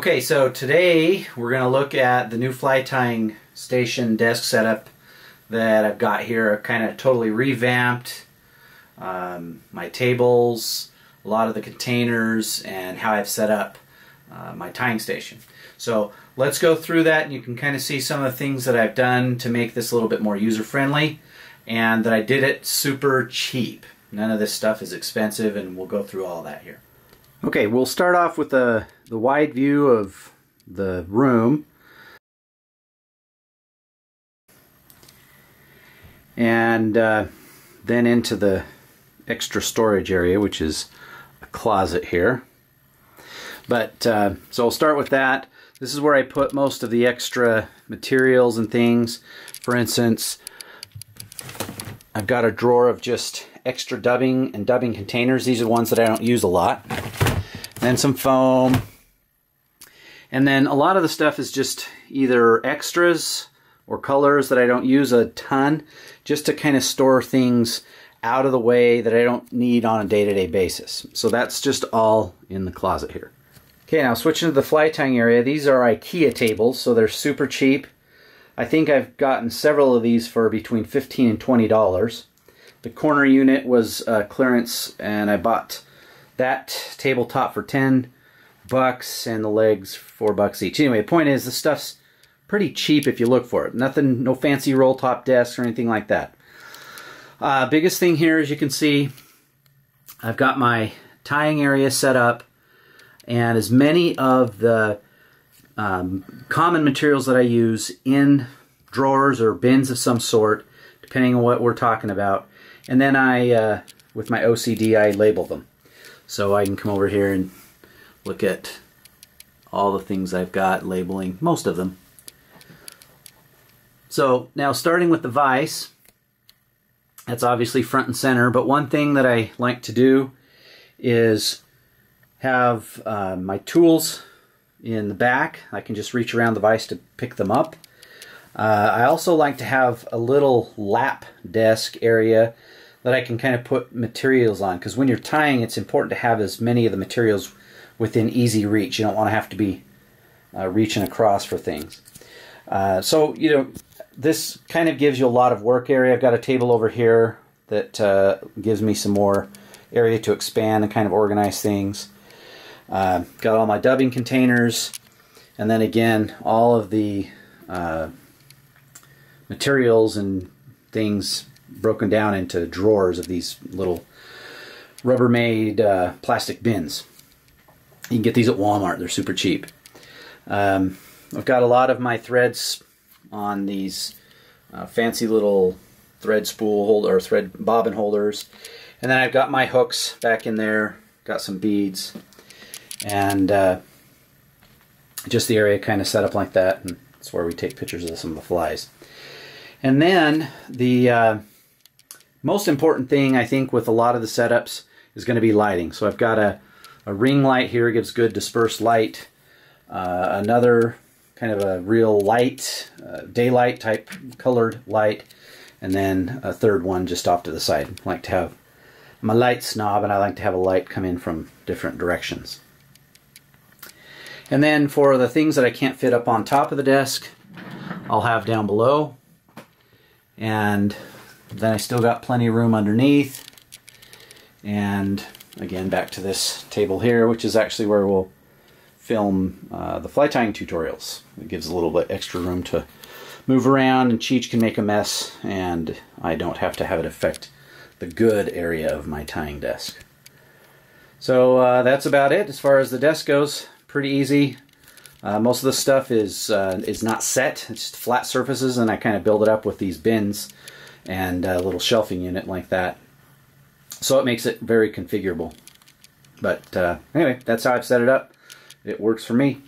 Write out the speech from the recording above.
Okay, so today we're going to look at the new fly tying station desk setup that I've got here. I've kind of totally revamped um, my tables, a lot of the containers, and how I've set up uh, my tying station. So let's go through that and you can kind of see some of the things that I've done to make this a little bit more user-friendly and that I did it super cheap. None of this stuff is expensive and we'll go through all that here. Okay, we'll start off with the, the wide view of the room. And uh, then into the extra storage area, which is a closet here. But, uh, so I'll start with that. This is where I put most of the extra materials and things. For instance, I've got a drawer of just extra dubbing and dubbing containers. These are ones that I don't use a lot then some foam. And then a lot of the stuff is just either extras or colors that I don't use a ton, just to kind of store things out of the way that I don't need on a day-to-day -day basis. So that's just all in the closet here. Okay, now switching to the fly tying area, these are IKEA tables, so they're super cheap. I think I've gotten several of these for between 15 and $20. The corner unit was uh, clearance, and I bought that tabletop for 10 bucks and the legs 4 bucks each. Anyway, the point is the stuff's pretty cheap if you look for it. Nothing, no fancy roll top desks or anything like that. Uh, biggest thing here, as you can see, I've got my tying area set up and as many of the um, common materials that I use in drawers or bins of some sort, depending on what we're talking about. And then I, uh, with my OCD, I label them. So I can come over here and look at all the things I've got labeling, most of them. So now starting with the vise, that's obviously front and center, but one thing that I like to do is have uh, my tools in the back. I can just reach around the vise to pick them up. Uh, I also like to have a little lap desk area that I can kind of put materials on because when you're tying it's important to have as many of the materials within easy reach. You don't want to have to be uh, reaching across for things. Uh, so you know this kind of gives you a lot of work area. I've got a table over here that uh, gives me some more area to expand and kind of organize things. Uh, got all my dubbing containers and then again all of the uh, materials and things broken down into drawers of these little Rubbermaid uh, plastic bins. You can get these at Walmart. They're super cheap. Um, I've got a lot of my threads on these uh, fancy little thread spool holder or thread bobbin holders. And then I've got my hooks back in there. Got some beads. And uh, just the area kind of set up like that. And that's where we take pictures of some of the flies. And then the uh, most important thing I think with a lot of the setups is going to be lighting. So I've got a, a ring light here, gives good dispersed light. Uh, another kind of a real light, uh, daylight type colored light. And then a third one just off to the side. I like to have, I'm a light snob and I like to have a light come in from different directions. And then for the things that I can't fit up on top of the desk, I'll have down below. And then I still got plenty of room underneath. And again, back to this table here, which is actually where we'll film uh, the fly tying tutorials. It gives a little bit extra room to move around and Cheech can make a mess and I don't have to have it affect the good area of my tying desk. So uh, that's about it as far as the desk goes. Pretty easy. Uh, most of the stuff is uh, is not set. It's just flat surfaces and I kind of build it up with these bins and a little shelving unit like that. So it makes it very configurable. But uh, anyway, that's how I've set it up. It works for me.